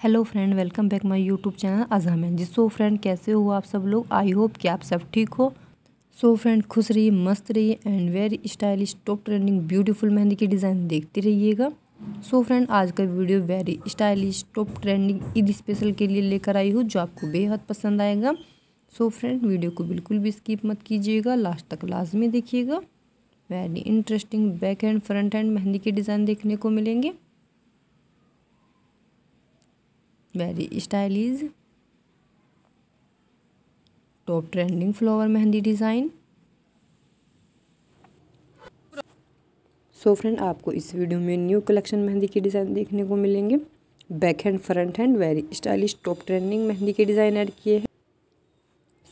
Hello friend welcome back my YouTube channel अजामैन जी so friend कैसे हो आप सब लोग? आई होप कि आप सब ठीक हो। सो फ्रेंड खुश रहिए, मस्त रहिए and very stylish top trending beautiful mehndi की डिज़ाइन देखते रहिएगा। सो फ्रेंड आज का video very stylish top trending Eid special के लिए लेकर आई हूँ, जो आपको बेहद पसंद आएगा। सो so फ्रेंड वीडियो को बिल्कुल भी स्किप मत कीजिएगा लास्ट तक लाजमी देखिएगा। Very interesting back end front end mehndi के डिज़ाइन देखने को मिलेंगे। Very stylish top trending flower mehndi design so friend आपको इस वीडियो में न्यू कलेक्शन मेहंदी के डिज़ाइन देखने को मिलेंगे। Back hand front hand very stylish top trending mehndi के डिज़ाइन ऐड किए हैं।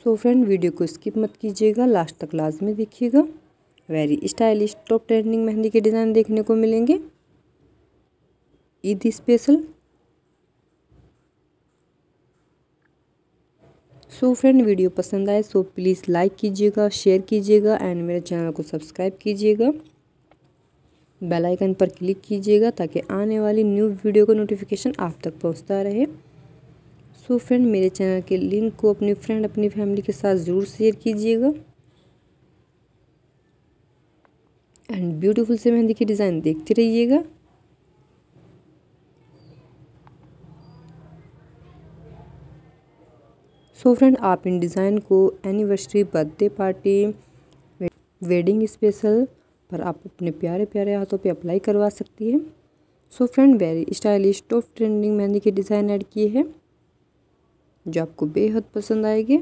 सो फ्रेंड वीडियो को स्किप मत कीजिएगा लास्ट तक लाजमी देखिएगा। Very stylish top trending mehndi के डिज़ाइन देखने को मिलेंगे। Eid special so friend video पसंद आए सो प्लीज़ लाइक कीजिएगा शेयर कीजिएगा एंड मेरे चैनल को सब्सक्राइब कीजिएगा। बेल आइकन पर क्लिक कीजिएगा ताकि आने वाली न्यू वीडियो का नोटिफिकेशन आप तक पहुँचता रहे। सो so फ्रेंड मेरे चैनल के लिंक को अपनी फ्रेंड अपनी फैमिली के साथ ज़रूर शेयर कीजिएगा। एंड ब्यूटीफुल से मेहंदी की डिज़ाइन देखते रहिएगा। सो फ्रेंड, आप इन डिज़ाइन को anniversary birthday party wedding special पर आप अपने प्यारे प्यारे हाथों पे अप्लाई करवा सकती हैं। So friend very stylish top trending mehndi के डिज़ाइन ऐड किए हैं, जो आपको बेहद पसंद आएगी।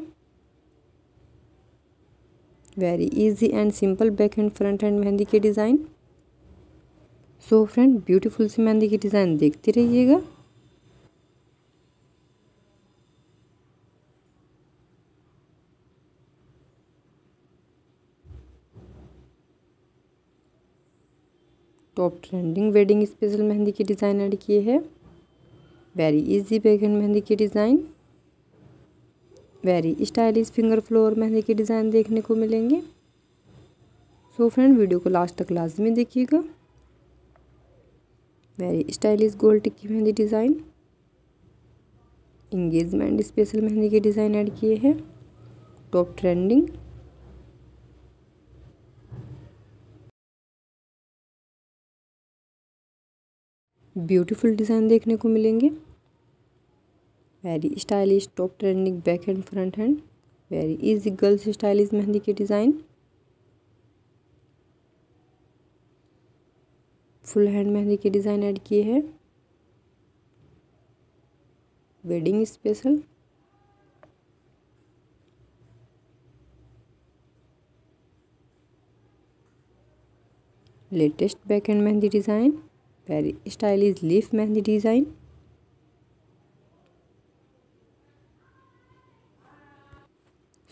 Very easy and simple back end front end mehndi के डिज़ाइन। सो फ्रेंड ब्यूटीफुल सी मेहंदी की डिज़ाइन देखते रहिएगा। Top trending wedding special mehndi की डिज़ाइन ऐड किए हैं। वेरी इजी बैगन मेहंदी की design. Very stylish finger flower mehndi की डिज़ाइन देखने को मिलेंगे। सो फ्रेंड वीडियो को लास्ट तक लाजमी देखिएगा। Very stylish gold tikki mehndi design. Engagement special mehndi के डिज़ाइन ऐड किए हैं। टॉप ट्रेंडिंग ब्यूटीफुल डिज़ाइन देखने को मिलेंगे। Very stylish top trending back end front hand very easy girls stylish mehndi के डिज़ाइन। फुल हैंड मेहंदी के design add किए हैं। Wedding special latest back end mehndi design. Very stylish leaf mehndi design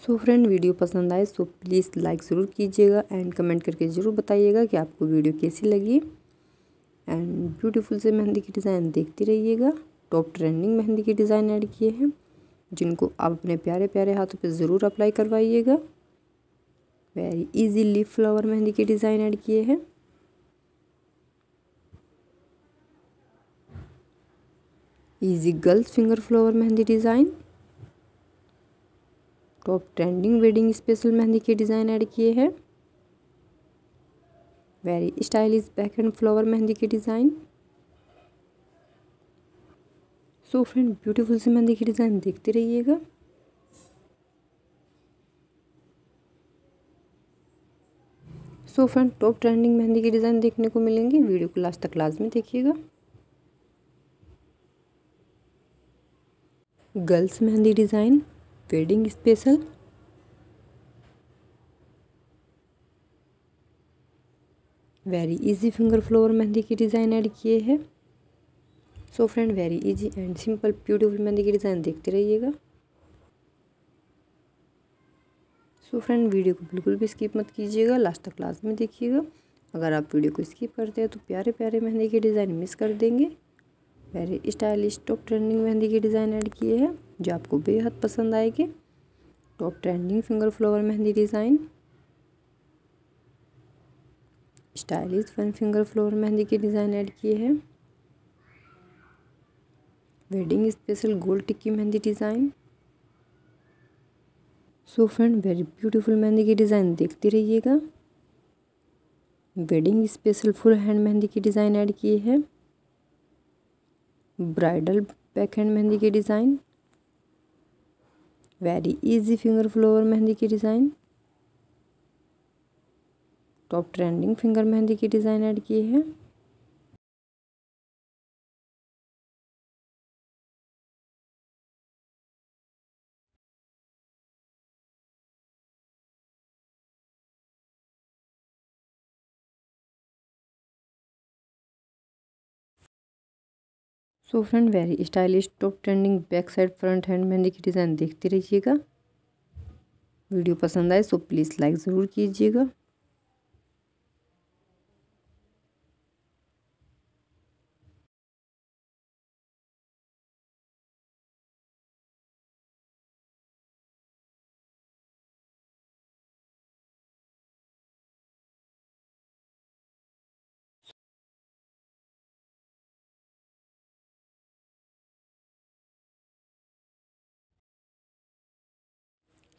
so friend video पसंद आए so please like ज़रूर कीजिएगा and comment करके ज़रूर बताइएगा कि आपको वीडियो कैसी लगी। एंड ब्यूटीफुल से मेहंदी की डिज़ाइन देखते रहिएगा। टॉप ट्रेंडिंग मेहंदी की डिज़ाइन ऐड किए हैं, जिनको आप अपने प्यारे प्यारे हाथों पे ज़रूर अप्लाई करवाइएगा। Very easy leaf flower mehndi के डिज़ाइन ऐड किए हैं। Easy girls finger flower mehndi design top trending wedding special mehndi के डिज़ाइन ऐड किए हैं। Very stylish back end flower mehndi के डिज़ाइन सो फ्रेंड ब्यूटीफुल से मेहंदी की डिज़ाइन देखते रहिएगा। So friend top trending mehndi की डिज़ाइन देखने को मिलेंगे। वीडियो को लास्ट तक लाजमी देखिएगा। Girls mehndi design, wedding special. Very easy finger flower mehndi की डिज़ाइन ऐड किए हैं। So friend very easy and simple beautiful mehndi की डिज़ाइन देखते रहिएगा। सो फ्रेंड वीडियो को बिल्कुल भी स्किप मत कीजिएगा लास्ट तक क्लास में देखिएगा। अगर आप वीडियो को स्किप करते हैं तो प्यारे प्यारे मेहंदी की डिज़ाइन मिस कर देंगे। Very stylish top trending mehndi की डिज़ाइन ऐड किए हैं, जो आपको बेहद पसंद आएगी। Top trending finger flower mehndi design stylish one finger flower mehndi की डिज़ाइन ऐड किए हैं। Wedding special gold tikki mehndi design so friend very beautiful mehndi की डिज़ाइन देखते रहिएगा। Wedding special full hand mehndi की डिज़ाइन ऐड किए है। Bridal back hand mehndi की design. Very easy finger flower mehndi की design. Top trending finger mehndi की design add की है। So friend very stylish top trending back side front hand mehndi की design देखते रहिएगा। वीडियो पसंद आए सो प्लीज़ लाइक ज़रूर कीजिएगा।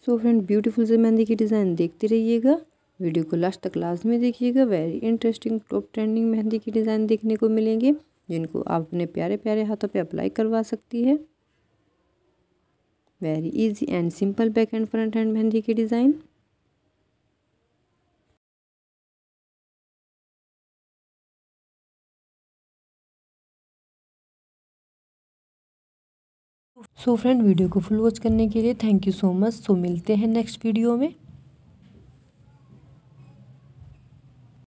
सो फ्रेंड ब्यूटीफुल से मेहंदी की डिज़ाइन देखते रहिएगा। वीडियो को लास्ट तक लास्ट में देखिएगा। Very interesting top trending mehndi की डिज़ाइन देखने को मिलेंगे, जिनको आप अपने प्यारे प्यारे हाथों पे अप्लाई करवा सकती है। Very easy and simple back end front hand mehndi की डिज़ाइन सो फ्रेंड वीडियो को फुल वॉच करने के लिए thank you so much so मिलते हैं नेक्स्ट वीडियो में.